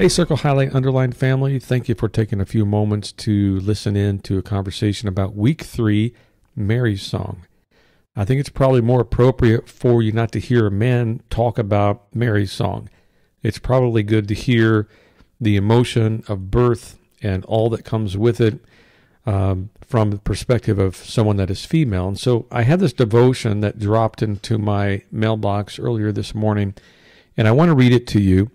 Hey, Circle Highlight Underline family, thank you for taking a few moments to listen in to a conversation about week three, Mary's Song. I think it's probably more appropriate for you not to hear a man talk about Mary's Song. It's probably good to hear the emotion of birth and all that comes with it um, from the perspective of someone that is female. And so I had this devotion that dropped into my mailbox earlier this morning, and I want to read it to you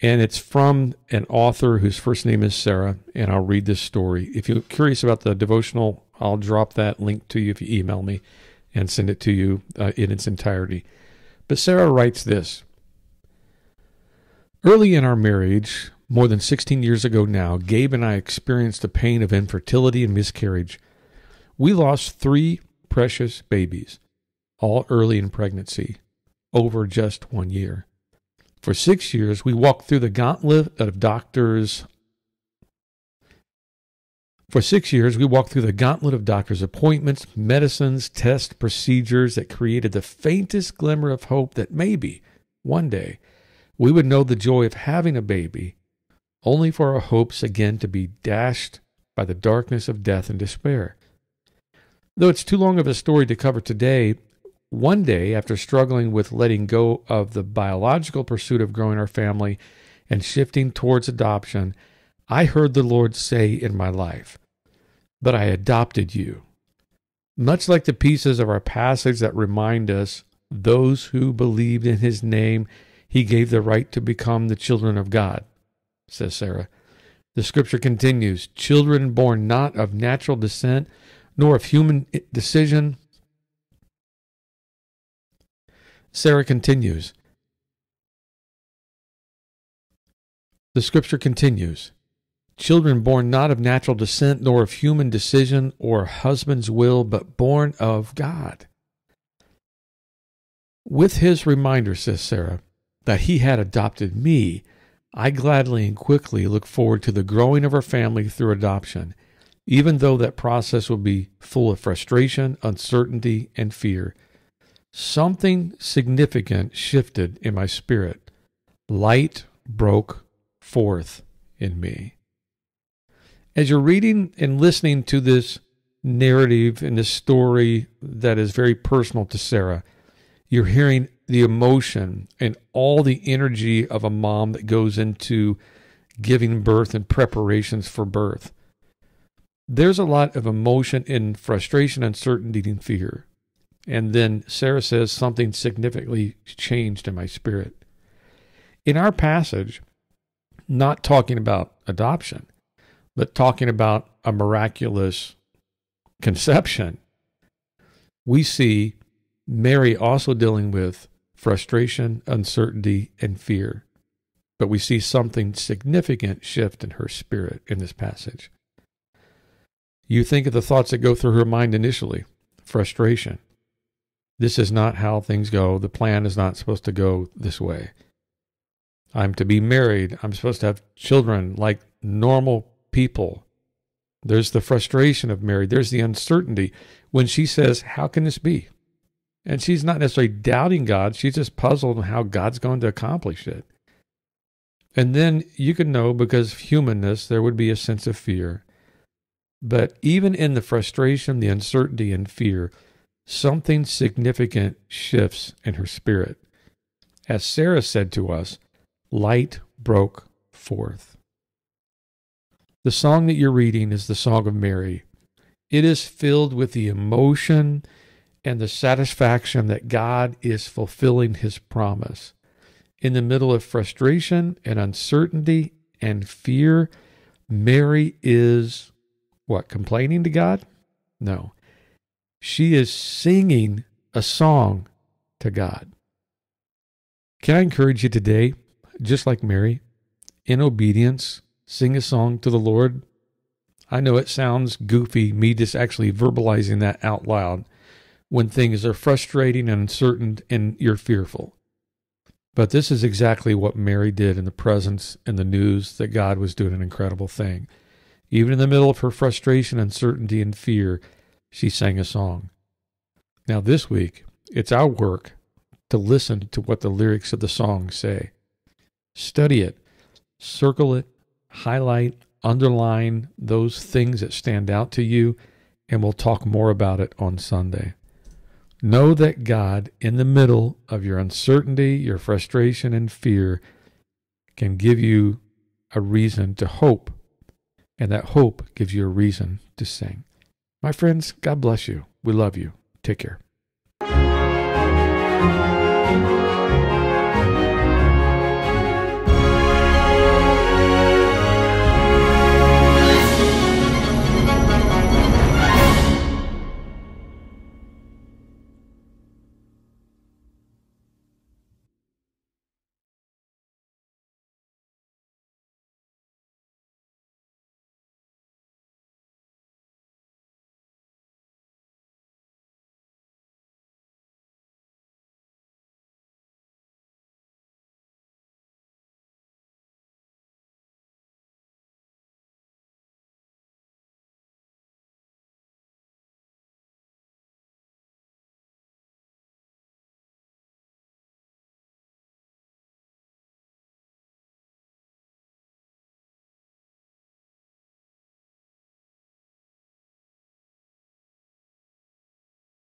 and it's from an author whose first name is Sarah, and I'll read this story. If you're curious about the devotional, I'll drop that link to you if you email me and send it to you uh, in its entirety. But Sarah writes this Early in our marriage, more than 16 years ago now, Gabe and I experienced the pain of infertility and miscarriage. We lost three precious babies, all early in pregnancy, over just one year. For six years, we walked through the gauntlet of doctors. For six years, we walked through the gauntlet of doctors' appointments, medicines, tests, procedures that created the faintest glimmer of hope that maybe one day we would know the joy of having a baby, only for our hopes again to be dashed by the darkness of death and despair. Though it's too long of a story to cover today, one day, after struggling with letting go of the biological pursuit of growing our family and shifting towards adoption, I heard the Lord say in my life, But I adopted you. Much like the pieces of our passage that remind us, those who believed in his name, he gave the right to become the children of God, says Sarah. The scripture continues Children born not of natural descent, nor of human decision, Sarah continues. The scripture continues Children born not of natural descent, nor of human decision or husband's will, but born of God. With his reminder, says Sarah, that he had adopted me, I gladly and quickly look forward to the growing of our family through adoption, even though that process will be full of frustration, uncertainty, and fear. Something significant shifted in my spirit. Light broke forth in me. As you're reading and listening to this narrative and this story that is very personal to Sarah, you're hearing the emotion and all the energy of a mom that goes into giving birth and preparations for birth. There's a lot of emotion and frustration, uncertainty, and fear. And then Sarah says something significantly changed in my spirit. In our passage, not talking about adoption, but talking about a miraculous conception, we see Mary also dealing with frustration, uncertainty, and fear. But we see something significant shift in her spirit in this passage. You think of the thoughts that go through her mind initially frustration, this is not how things go. The plan is not supposed to go this way. I'm to be married. I'm supposed to have children like normal people. There's the frustration of married. There's the uncertainty when she says, How can this be? And she's not necessarily doubting God. She's just puzzled on how God's going to accomplish it. And then you can know because of humanness, there would be a sense of fear. But even in the frustration, the uncertainty, and fear, something significant shifts in her spirit. As Sarah said to us, light broke forth. The song that you're reading is the Song of Mary. It is filled with the emotion and the satisfaction that God is fulfilling his promise. In the middle of frustration and uncertainty and fear, Mary is what? Complaining to God? No. She is singing a song to God. Can I encourage you today, just like Mary, in obedience, sing a song to the Lord? I know it sounds goofy, me just actually verbalizing that out loud when things are frustrating and uncertain and you're fearful. But this is exactly what Mary did in the presence and the news that God was doing an incredible thing. Even in the middle of her frustration, uncertainty, and fear, she sang a song. Now, this week, it's our work to listen to what the lyrics of the song say. Study it. circle it, highlight, underline those things that stand out to you, and we'll talk more about it on Sunday. Know that God, in the middle of your uncertainty, your frustration, and fear, can give you a reason to hope, and that hope gives you a reason to sing. My friends, God bless you. We love you. Take care.